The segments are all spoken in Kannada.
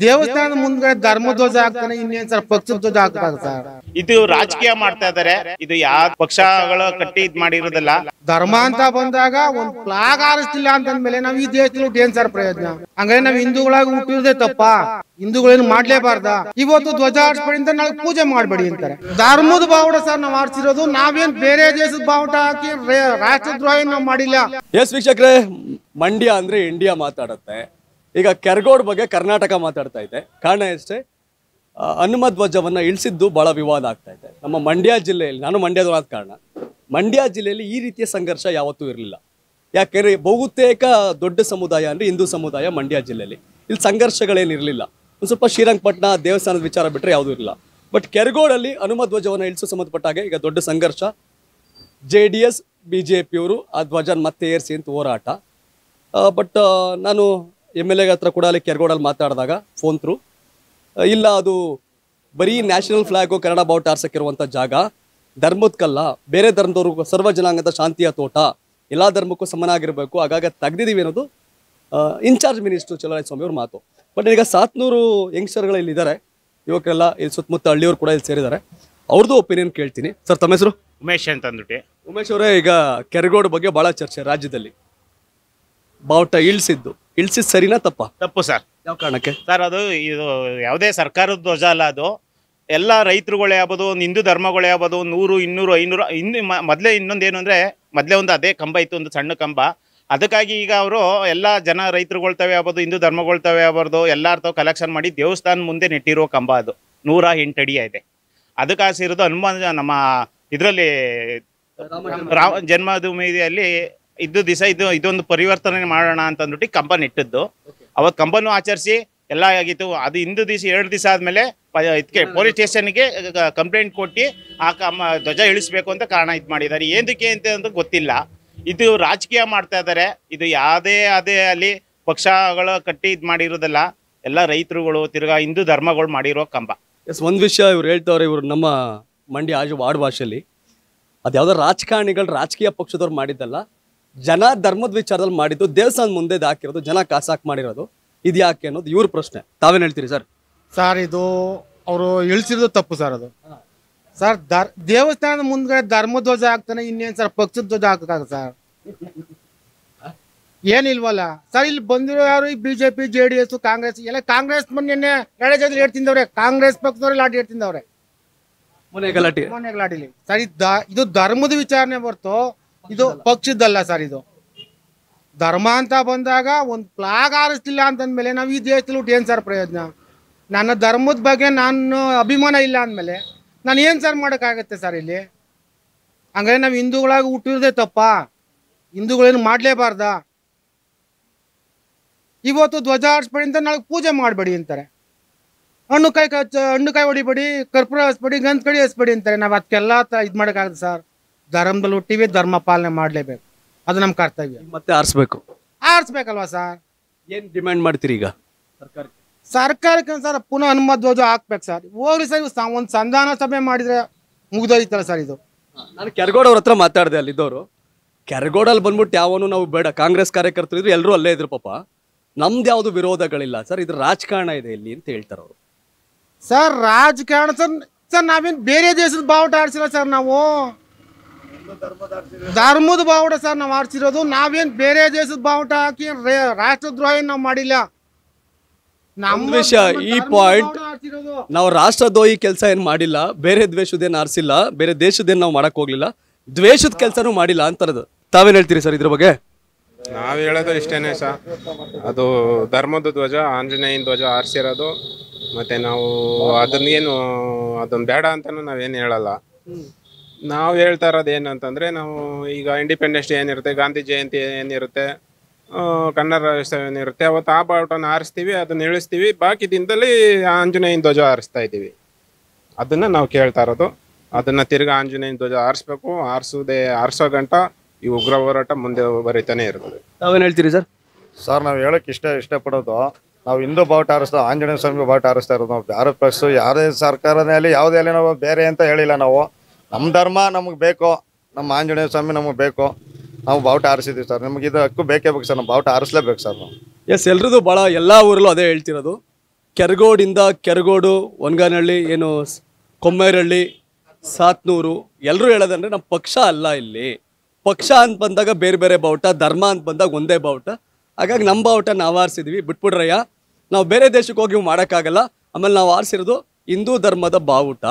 ದೇವಸ್ಥಾನದ ಮುಂದ್ಗಡೆ ಧರ್ಮ ಧ್ವಜ ಹಾಕ್ತಾನೆ ಇನ್ನೇನ್ ಸರ್? ಪಕ್ಷದ ಧ್ವಜ ಹಾಕ್ತಾರೆ ಸರ್. ಇದು ರಾಜಕೀಯ ಮಾಡ್ತಾ ಇದಾರೆ. ಇದು ಯಾವ ಪಕ್ಷಗಳು ಕಟ್ಟಿ ಇದ್ ಮಾಡಿರೋದಲ್ಲ. ಧರ್ಮ ಅಂತ ಬಂದಾಗ ಒಂದ್ ಫ್ಲಾಗ್ ಆರಿಸ್ತಿಲ್ಲ ಅಂತಂದ್ಮೇಲೆ ನಾವ್ ಈ ದೇಶದಲ್ಲಿ ಏನ್ ಸರ್ ಪ್ರಯೋಜನ. ಹಂಗಾರೆ ನಾವ್ ಹಿಂದೂಗಳಾಗಿ ಹುಟ್ಟಿರೋದೇ ತಪ್ಪ. ಹಿಂದೂಗಳೇನು ಮಾಡ್ಲೇಬಾರ್ದ? ಇವತ್ತು ಧ್ವಜ ಆರಿಸ್ಬೇಡಿ ಅಂತ ನಾಳೆ ಪೂಜೆ ಮಾಡ್ಬೇಡಿ ಅಂತಾರೆ. ಧರ್ಮದ ಬಾವುಟ ಸರ್ ನಾವ್ ಆರಿಸಿರೋದು ನಾವೇನ್ ಬೇರೆ ದೇಶದ ಬಾವುಟ ಹಾಕಿ ರಾಷ್ಟ್ರದ್ರೋಹ ನಾವ್ ಮಾಡಿಲ್ಲ. ಎಸ್ ವೀಕ್ಷಕರೇ ಮಂಡ್ಯ ಅಂದ್ರೆ ಇಂಡಿಯಾ ಮಾತಾಡುತ್ತೆ. ಈಗ ಕೆರಗೋಡ್ ಬಗ್ಗೆ ಕರ್ನಾಟಕ ಮಾತಾಡ್ತಾ ಇದೆ. ಕಾರಣ ಅಷ್ಟೇ ಹನುಮ ಧ್ವಜವನ್ನು ಇಳಿಸಿದ್ದು ಬಹಳ ವಿವಾದ ಆಗ್ತಾ ಇದೆ. ನಮ್ಮ ಮಂಡ್ಯ ಜಿಲ್ಲೆಯಲ್ಲಿ, ನಾನು ಮಂಡ್ಯದವರಾದ ಕಾರಣ, ಮಂಡ್ಯ ಜಿಲ್ಲೆಯಲ್ಲಿ ಈ ರೀತಿಯ ಸಂಘರ್ಷ ಯಾವತ್ತೂ ಇರಲಿಲ್ಲ. ಯಾಕೆಂದರೆ ಬಹುತೇಕ ದೊಡ್ಡ ಸಮುದಾಯ ಅಂದರೆ ಹಿಂದೂ ಸಮುದಾಯ ಮಂಡ್ಯ ಜಿಲ್ಲೆಯಲ್ಲಿ. ಇಲ್ಲಿ ಸಂಘರ್ಷಗಳೇನಿರಲಿಲ್ಲ ಒಂದು ಸ್ವಲ್ಪ ಶ್ರೀರಂಗಪಟ್ಟಣ ದೇವಸ್ಥಾನದ ವಿಚಾರ ಬಿಟ್ಟರೆ ಯಾವುದೂ ಇರಲಿಲ್ಲ. ಬಟ್ ಕೆರಗೋಡಲ್ಲಿ ಹನುಮ ಧ್ವಜವನ್ನು ಇಳಿಸೋ ಸಂಬಂಧಪಟ್ಟಾಗೆ ಈಗ ದೊಡ್ಡ ಸಂಘರ್ಷ. J D S, B J ಪಿಯವರು ಆ ಧ್ವಜನ ಮತ್ತೆ ಏರಿಸಿ ಅಂತ ಹೋರಾಟ. ಬಟ್ ನಾನು ಎಂ ಎಲ್ ಎ ಹತ್ರ ಕೂಡ ಅಲ್ಲಿ ಕೆರಗೋಡಲ್ಲಿ ಮಾತಾಡಿದಾಗ ಫೋನ್ ಥ್ರೂ ಇಲ್ಲ ಅದು ಬರೀ ನ್ಯಾಷನಲ್ ಫ್ಲಾಗು ಕನ್ನಡ ಬಾವುಟ ಆರ್ಸಕ್ಕಿರುವಂಥ ಜಾಗ. ಧರ್ಮದ ಕಲ್ಲ ಬೇರೆ ಧರ್ಮದವರು ಸರ್ವ ಜನಾಂಗದ ಶಾಂತಿಯ ತೋಟ. ಎಲ್ಲ ಧರ್ಮಕ್ಕೂ ಸಮನಾಗಿರಬೇಕು. ಹಾಗಾಗಿ ತೆಗ್ದಿದ್ದೀವಿ ಅನ್ನೋದು ಇನ್ಚಾರ್ಜ್ ಮಿನಿಸ್ಟ್ರು ಸ್ವಾಮಿ ಅವ್ರ ಮಾತು. ಬಟ್ ಈಗ ಸಾತ್ನೂರು ಯಂಗ್ಸ್ಟರ್ಗಳು ಇಲ್ಲಿ ಇದ್ದಾರೆ ಯುವಕರೆಲ್ಲ ಇಲ್ಲಿ ಸುತ್ತಮುತ್ತ ಹಳ್ಳಿಯವರು ಕೂಡ ಇಲ್ಲಿ ಸೇರಿದ್ದಾರೆ. ಅವ್ರದ್ದು ಒಪಿನಿಯನ್ ಕೇಳ್ತೀನಿ. ಸರ್ ತಮ್ಮ ಹೆಸರು? ಉಮೇಶ್ ಅಂತ ಅಂದ್ಬಿಟ್ಟು. ಉಮೇಶ್ ಅವರೇ ಈಗ ಕೆರಗೋಡು ಬಗ್ಗೆ ಭಾಳ ಚರ್ಚೆ ರಾಜ್ಯದಲ್ಲಿ. ಬಾವುಟ ಇಳಿಸಿದ್ದು. ಇಳಿಸಿದ್ ಸರಿನಾ ತಪ್ಪ? ತಪ್ಪು ಸರ್. ಯಾವ ಕಾರಣಕ್ಕೆ? ಸರ್ ಅದು ಇದು ಯಾವುದೇ ಸರ್ಕಾರದ ಧ್ವಜ ಅಲ್ಲ ಅದು. ಎಲ್ಲ ರೈತರುಗಳೇ ಆಗ್ಬೋದು ಒಂದು ಹಿಂದೂ ಧರ್ಮಗಳೇ ಆಗ್ಬೋದು ನೂರು ಇನ್ನೂರು ಐನೂರು ಇನ್ನು ಮ- ಮೊದಲೇ ಇನ್ನೊಂದೇನು ಅಂದರೆ ಮೊದಲೇ ಒಂದು ಅದೇ ಕಂಬ ಇತ್ತು ಒಂದು ಸಣ್ಣ ಕಂಬ. ಅದಕ್ಕಾಗಿ ಈಗ ಅವರು ಎಲ್ಲ ಜನ ರೈತರುಗಳ್ತವೆ ಆಗ್ಬೋದು ಹಿಂದೂ ಧರ್ಮಗಳ್ತವೆ ಆಗ್ಬಾರ್ದು ಎಲ್ಲರ ತಾವು ಕಲೆಕ್ಷನ್ ಮಾಡಿ ದೇವಸ್ಥಾನ ಮುಂದೆ ನೆಟ್ಟಿರೋ ಕಂಬ ಅದು. ನೂರ ಎಂಟು ಅಡಿ ಇದೆ. ಅದಕ್ಕೆ ಇರೋದು ಹನುಮಾನ್ ನಮ್ಮ ಇದರಲ್ಲಿ ರಾಮ ಜನ್ಮಭೂಮಿಯಲ್ಲಿ ಇದ್ದು ದಿವಸ ಇದು ಇದೊಂದು ಪರಿವರ್ತನೆ ಮಾಡೋಣ ಅಂತ ಅಂದ್ಬಿಟ್ಟು ಕಂಬನ್ ಇಟ್ಟಿದ್ದು. ಅವತ್ತು ಕಂಬನೂ ಆಚರಿಸಿ ಎಲ್ಲ ಆಗಿತ್ತು. ಅದು ಇಂದು ದಿವಸ ಎರಡು ದಿವಸ ಆದಮೇಲೆ ಇದಕ್ಕೆ ಪೊಲೀಸ್ ಸ್ಟೇಷನ್ಗೆ ಕಂಪ್ಲೇಂಟ್ ಕೊಟ್ಟು ಆ ಕಮ್ಮ ಧ್ವಜ ಇಳಿಸ್ಬೇಕು ಅಂತ ಕಾರಣ ಇದು ಮಾಡಿದ್ದಾರೆ. ಏನಕ್ಕೆ ಅಂತ ಅಂತ ಗೊತ್ತಿಲ್ಲ. ಇದು ರಾಜಕೀಯ ಮಾಡ್ತಾ ಇದ್ದಾರೆ ಇದು ಯಾವುದೇ ಅದೇ ಅಲ್ಲಿ ಪಕ್ಷಗಳು ಕಟ್ಟಿ ಇದು ಮಾಡಿರೋದಲ್ಲ. ಎಲ್ಲ ರೈತರುಗಳು ತಿರ್ಗಾ ಹಿಂದೂ ಧರ್ಮಗಳು ಮಾಡಿರೋ ಕಂಬ. ಎಸ್, ಒಂದು ವಿಷಯ ಇವ್ರು ಹೇಳ್ತಾವ್ರೆ, ಇವರು ನಮ್ಮ ಮಂಡ್ಯ ಆಜು ವಾರ್ಡ್ ಭಾಷೆಯಲ್ಲಿ. ಅದು ಯಾವ್ದೋ ರಾಜಕಾರಣಿಗಳು ರಾಜಕೀಯ ಪಕ್ಷದವ್ರು ಮಾಡಿದ್ದಲ್ಲ. ಜನ ಧರ್ಮದ ವಿಚಾರದಲ್ಲಿ ಮಾಡಿದ್ದು ದೇವಸ್ಥಾನ ಮುಂದೆ ಹಾಕಿರೋದು ಜನ ಕಾಸಾಕ್ ಮಾಡಿರೋದು ಇದು ಯಾಕೆ ಅನ್ನೋದು ಇವ್ರ ಪ್ರಶ್ನೆ. ತಾವೇನ್ ಹೇಳ್ತೀರಿ ಸರ್? ಸರ್ ಇದು ಅವರು ಇಳಿಸಿರೋದು ತಪ್ಪು ಸರ್ ಅದು. ಸರ್ ದರ್ ದೇವಸ್ಥಾನದ ಮುಂದ್ಗಡೆ ಧರ್ಮ ಧ್ವಜ ಹಾಕ್ತಾನೆ ಇನ್ನೇನ್ ಸರ್ ಪಕ್ಷದ ಧ್ವಜ ಹಾಕಕ್ಕಾಗ ಸರ್? ಏನಿಲ್ವಲ್ಲ? ಸರ್ ಇಲ್ಲಿ ಬಂದಿರೋ ಯಾರು? ಈ BJP J D S Congress ಎಲ್ಲ ಕಾಂಗ್ರೆಸ್ ಮೊನ್ನೆ ಎಳೆ ಜೊತೆ ಏಟ್ ತಿಂದವ್ರೆ. ಕಾಂಗ್ರೆಸ್ ಪಕ್ಷದವ್ರೆ ಲಾಟಿ ಹೇಳ್ತಿದ್ದವ್ರೆ ತಿಂದವ್ರೆ. ಮನೆ ಗಲಾಟೆ ಮೊನ್ನೆ ಲಾಟಿಲಿ ಸರ್ ಇದು ಇದು ಧರ್ಮದ ವಿಚಾರಣೆ ಹೊರ್ತು ಇದು ಪಕ್ಷದ್ದಲ್ಲ ಸರ್ ಇದು. ಧರ್ಮ ಅಂತ ಬಂದಾಗ ಒಂದು ಪ್ಲಾಗ್ ಆರಿಸ್ತಿಲ್ಲ ಅಂತಂದ್ಮೇಲೆ ನಾವು ಈ ದೇಶದಲ್ಲಿ ಉಟ್ಟು ಏನು ಸರ್ ಪ್ರಯೋಜನ? ನನ್ನ ಧರ್ಮದ ಬಗ್ಗೆ ನಾನು ಅಭಿಮಾನ ಇಲ್ಲ ಅಂದಮೇಲೆ ನಾನು ಏನು ಸರ್ ಮಾಡೋಕ್ಕಾಗತ್ತೆ ಸರ್ ಇಲ್ಲಿ? ಹಂಗಾರೆ ನಾವು ಹಿಂದೂಗಳಾಗಿ ಹುಟ್ಟಿರೋದೇ ತಪ್ಪ? ಹಿಂದೂಗಳೇನು ಮಾಡಲೇಬಾರ್ದ? ಇವತ್ತು ಧ್ವಜ ಆರಿಸ್ಬೇಡಿ ಅಂತ ನಾಳೆ ಪೂಜೆ ಮಾಡಬೇಡಿ ಅಂತಾರೆ. ಹಣ್ಣು ಕಾಯಿ ಕಚ್ಚ ಹಣ್ಣು ಕಾಯಿ ಹೊಡಿಬೇಡಿ ಕರ್ಪೂರ ಹಸ್ಬೇಡಿ ಗಂಧ ಕಡಿ ಹಸ್ಬೇಡಿ ಅಂತಾರೆ. ನಾವು ಅದಕ್ಕೆಲ್ಲ ಇದು ಮಾಡೋಕ್ಕಾಗತ್ತೆ ಸರ್. ಧರ್ಮದಲ್ಲಿ ಹುಟ್ಟಿವಿ ಧರ್ಮ ಪಾಲನೆ ಮಾಡಲೇಬೇಕು. ಅದು ನಮ್ಮ ಕರ್ತವ್ಯ. ಮತ್ತೆ ಆರಿಸ್ಬೇಕು. ಆರಿಸ್ಬೇಕಲ್ವಾ ಸರ್? ಏನ್ ಡಿಮ್ಯಾಂಡ್ ಮಾಡ್ತೀರಿ ಈಗ ಸರ್ಕಾರಕ್ಕೆ? ಸರ್ಕಾರಕ್ಕೆ ಸರ್ ಪುನಃ ಅನುಮತಿ ಧ್ವಜ ಹಾಕ್ಬೇಕು ಸರ್. ಹೋಗ್ಲಿ ಸರ್ ಒಂದು ಸಂಧಾನ ಸಭೆ ಮಾಡಿದ್ರೆ ಮುಗ್ದೋಯ್ತಲ್ಲ ಸರ್ ಇದು. ನಾನು ಕೆರಗೋಡ್ ಅವ್ರ ಹತ್ರ ಮಾತಾಡಿದೆ ಅಲ್ಲಿದ್ದವರು. ಕೆರಗೋಡಲ್ಲಿ ಬಂದ್ಬಿಟ್ಟು ಯಾವನು ನಾವು ಬೇಡ. ಕಾಂಗ್ರೆಸ್ ಕಾರ್ಯಕರ್ತರು ಇದ್ರು ಎಲ್ಲರೂ ಅಲ್ಲೇ ಇದ್ರು ಪಾಪ. ನಮ್ದು ಯಾವುದು ವಿರೋಧಗಳಿಲ್ಲ ಸರ್. ಇದ್ರ ರಾಜಕಾರಣ ಇದೆ ಇಲ್ಲಿ ಅಂತ ಹೇಳ್ತಾರೆ ಅವರು. ಸರ್ ರಾಜಕಾರಣ ಸರ್ ಸರ್ ನಾವೇನು ಬೇರೆ ದೇಶದ ಬಾವುಟ ಆಡ್ಸಿಲ್ಲ ಸರ್ ನಾವು? ಧರ್ಮದ ಬಾವುಟ ಸರ್ ನಾವು ಆಡ್ಸಿರೋದು ನಾವೇನ್ ಬೇರೆ ದೇಶದ ಬಾವುಟ ಹಾಕಿ ರಾಷ್ಟ್ರದ್ರೋಹ ನಾವು ಮಾಡಿಲ್ಲ. ನಮ್ಮ ವಿಷಯ, ಈ ಪಾಯಿಂಟ್. ನಾವು ರಾಷ್ಟ್ರದ್ರೋಹಿ ಕೆಲಸ ಏನು ಮಾಡಿಲ್ಲ ಬೇರೆ ದ್ವೇಷದೇನು ಆರಿಸಿಲ್ಲ ಬೇರೆ ದೇಶದೇನು ನಾವು ಮಾಡಕ್ ಹೋಗ್ಲಿಲ್ಲ ದ್ವೇಷದ ಕೆಲಸನೂ ಮಾಡಿಲ್ಲ ಅಂತರದು. ತಾವೇನ್ ಹೇಳ್ತೀರಿ ಸರ್ ಇದ್ರ ಬಗ್ಗೆ? ನಾವು ಹೇಳೋದು ಇಷ್ಟೇನೆ ಸರ್. ಅದು ಧರ್ಮದ ಧ್ವಜ ಆಂಜನೇಯನ ಧ್ವಜ ಆರಿಸಿರೋದು. ಮತ್ತೆ ನಾವು ಅದನ್ನೇನು ಅದನ್ನ ಬೇಡ ಅಂತಾನು ನಾವೇನು ಹೇಳಲ್ಲ. ನಾವು ಹೇಳ್ತಾ ಇರೋದು ಏನಂತಂದ್ರೆ ನಾವು ಈಗ ಇಂಡಿಪೆಂಡೆನ್ಸ್ ಡೇ ಏನಿರುತ್ತೆ ಗಾಂಧಿ ಜಯಂತಿ ಏನಿರುತ್ತೆ ಕನ್ನಡ ರಾಜ್ಯೋತ್ಸವ ಏನಿರುತ್ತೆ ಅವತ್ತು ಆ ಬಾವುಟನ ಆರಿಸ್ತೀವಿ ಅದನ್ನ ಇಳಿಸ್ತೀವಿ ಬಾಕಿ ದಿನದಲ್ಲಿ ಆಂಜನೇಯನ ಧ್ವಜ ಆರಿಸ್ತಾ ಇದ್ದೀವಿ. ಅದನ್ನ ನಾವು ಕೇಳ್ತಾ ಇರೋದು. ಅದನ್ನ ತಿರ್ಗಿ ಆಂಜನೇಯನ ಧ್ವಜ ಆರಿಸ್ಬೇಕು ಆರಿಸೋದೇ ಆರಿಸೋ ಗಂಟ ಈ ಉಗ್ರ ಹೋರಾಟ ಮುಂದೆ ಬರೀತಾನೆ ಇರ್ತದೆ. ನಾವೇನು ಹೇಳ್ತೀರಿ ಸರ್? ಸರ್ ನಾವು ಹೇಳೋಕೆ ಇಷ್ಟ ಇಷ್ಟಪಡೋದು ನಾವು ಹಿಂದೂ ಬಾವುಟ ಆರಿಸ್ತಾ ಆಂಜನೇಯ ಸ್ವಾಮಿ ಬಾವುಟ ಆರಿಸ್ತಾ ಇರೋದು ನಾವು ಯಾರ ಪ್ಲಸ್ ಯಾರೇ ಸರ್ಕಾರನೇ ಅಲ್ಲಿ ಯಾವುದೇ ಆಗಲಿ ನಾವು ಬೇರೆ ಅಂತ ಹೇಳಿಲ್ಲ ನಾವು. ನಮ್ಮ ಧರ್ಮ ನಮಗೆ ಬೇಕು ನಮ್ಮ ಆಂಜನೇಯ ಸ್ವಾಮಿ ನಮಗೆ ಬೇಕು, ನಾವು ಬಾವುಟ ಆರಿಸಿದ್ದೀವಿ ಸರ್. ನಮಗೆ ಇದು ಹಕ್ಕು ಬೇಕೇ ಬೇಕು ಸರ್. ನಾವು ಬಾವುಟ ಆರಿಸ್ಲೇಬೇಕು ಸರ್ ನಾವು. ಎಸ್ ಎಲ್ರದ್ದು ಭಾಳ ಎಲ್ಲ ಊರಲ್ಲೂ ಅದೇ ಹೇಳ್ತಿರೋದು. ಕೆರಗೋಡಿಂದ ಕೆರಗೋಡು, ಒನ್ಗಾನಹಳ್ಳಿ, ಏನು ಕೊಮ್ಮೇರಹಳ್ಳಿ ಸಾತ್ನೂರು ಎಲ್ಲರೂ ಹೇಳೋದಂದ್ರೆ ನಮ್ಮ ಪಕ್ಷ ಅಲ್ಲ ಇಲ್ಲಿ. ಪಕ್ಷ ಅಂತ ಬಂದಾಗ ಬೇರೆ ಬೇರೆ ಬಾವುಟ, ಧರ್ಮ ಅಂತ ಬಂದಾಗ ಒಂದೇ ಬಾವುಟ. ಹಾಗಾಗಿ ನಮ್ಮ ಬಾವುಟ ನಾವು ಆರಿಸಿದ್ವಿ. ಬಿಟ್ಬಿಡ್ರಯ್ಯ. ನಾವು ಬೇರೆ ದೇಶಕ್ಕೆ ಹೋಗಿ ಮಾಡೋಕ್ಕಾಗಲ್ಲ. ಆಮೇಲೆ ನಾವು ಆರಿಸಿರೋದು ಹಿಂದೂ ಧರ್ಮದ ಬಾವುಟ.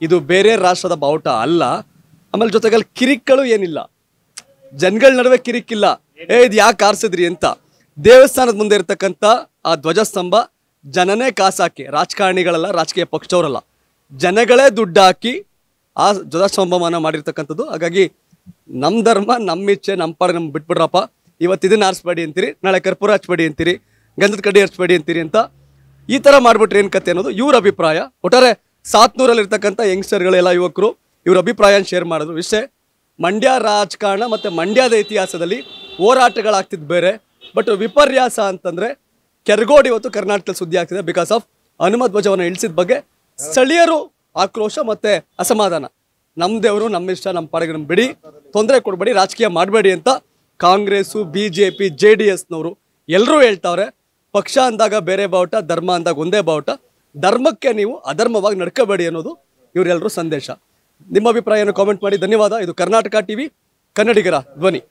ಇದು ಬೇರೆ ರಾಷ್ಟ್ರದ ಬಾವುಟ ಅಲ್ಲ. ಆಮೇಲೆ ಜೊತೆಗೆ ಅಲ್ಲಿ ಕಿರಿಕ್ಗಳು ಏನಿಲ್ಲ. ಜನಗಳ ನಡುವೆ ಕಿರಿಕ್ಕಿಲ್ಲ ಏ, ಇದು ಯಾಕೆ ಆರಿಸಿದ್ರಿ ಅಂತ. ದೇವಸ್ಥಾನದ ಮುಂದೆ ಇರತಕ್ಕಂಥ ಆ ಧ್ವಜಸ್ತಂಭ ಜನನೇ ಕಾಸಾಕಿ, ರಾಜಕಾರಣಿಗಳಲ್ಲ, ರಾಜಕೀಯ ಪಕ್ಷದವರಲ್ಲ ಜನಗಳೇ ದುಡ್ಡು ಹಾಕಿ ಆ ಧ್ವಜಸ್ತಂಭಮಾನ ಮಾಡಿರ್ತಕ್ಕಂಥದ್ದು. ಹಾಗಾಗಿ ನಮ್ಮ ಧರ್ಮ ನಮ್ಮ ಇಚ್ಛೆ ನಮ್ಮ ಪಾಡ ನಮ್ಗೆ ಬಿಟ್ಬಿಡ್ರಪ್ಪ. ಇವತ್ತು ಇದನ್ನ ಆರಿಸ್ಬೇಡಿ ಅಂತೀರಿ, ನಾಳೆ ಕರ್ಪೂರ ಹಚ್ಬೇಡಿ ಅಂತೀರಿ, ಗಂಧದ ಕಡ್ಡಿ ಹಚ್ಬೇಡಿ ಅಂತೀರಿ ಅಂತ ಈ ಥರ ಮಾಡ್ಬಿಟ್ರೆ ಏನು ಕತೆ ಅನ್ನೋದು? ಇವ್ರ ಅಭಿಪ್ರಾಯ. ಒಟ್ಟಾರೆ ಸಾತ್ನೂರಲ್ಲಿ ಇರ್ತಕ್ಕಂಥ ಯಂಗ್ಸ್ಟರ್ಗಳೆಲ್ಲ ಯುವಕರು ಇವ್ರ ಅಭಿಪ್ರಾಯ ಶೇರ್ ಮಾಡಿದ್ರು. ವಿಷಯ ಮಂಡ್ಯ ರಾಜಕಾರಣ ಮತ್ತು ಮಂಡ್ಯದ ಇತಿಹಾಸದಲ್ಲಿ ಹೋರಾಟಗಳಾಗ್ತಿದ್ದು ಬೇರೆ. ಬಟ್ ವಿಪರ್ಯಾಸ ಅಂತಂದ್ರೆ ಕೆರಗೋಡು ಇವತ್ತು ಕರ್ನಾಟಕದಲ್ಲಿ ಸುದ್ದಿ ಆಗ್ತಿದೆ ಬಿಕಾಸ್ ಆಫ್ ಹನುಮ ಧ್ವಜವನ್ನು ಇಳಿಸಿದ ಬಗ್ಗೆ ಸ್ಥಳೀಯರು ಆಕ್ರೋಶ ಮತ್ತೆ ಅಸಮಾಧಾನ. ನಮ್ಮ ದೇವರು ನಮ್ಮ ಇಷ್ಟ ನಮ್ಮ ಪಾಡಿಗೆ ನಮ್ಮ ಬಿಡಿ. ತೊಂದರೆ ಕೊಡಬೇಡಿ, ರಾಜಕೀಯ ಮಾಡಬೇಡಿ ಅಂತ Congress B J P J D ಎಸ್ನವರು ಎಲ್ಲರೂ ಹೇಳ್ತಾವ್ರೆ, ಪಕ್ಷ ಅಂದಾಗ ಬೇರೆ ಬಾವುಟ, ಧರ್ಮ ಅಂದಾಗ ಒಂದೇ ಬಾವುಟ. ಧರ್ಮಕ್ಕೆ ನೀವು ಅಧರ್ಮವಾಗಿ ನಡ್ಕೋಬೇಡಿ ಅನ್ನೋದು ಇವರೆಲ್ಲರೂ ಸಂದೇಶ. ನಿಮ್ಮ ಅಭಿಪ್ರಾಯವನ್ನು ಕಾಮೆಂಟ್ ಮಾಡಿ. ಧನ್ಯವಾದ. ಇದು ಕರ್ನಾಟಕ ಟಿವಿ ಕನ್ನಡಿಗರ ಧ್ವನಿ.